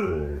Yeah.